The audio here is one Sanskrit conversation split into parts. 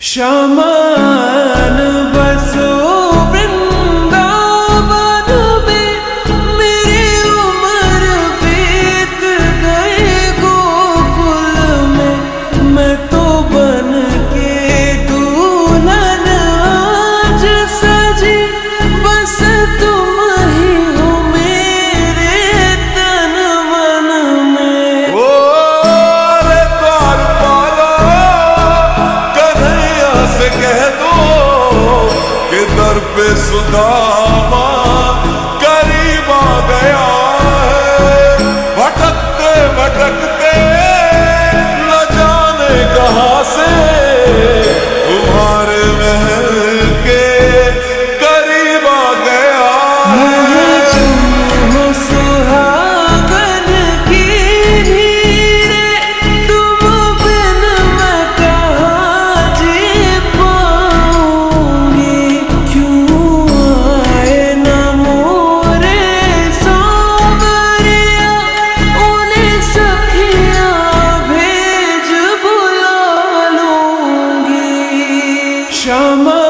शमान बसो beso d'amar Summer.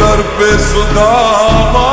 در پہ سدام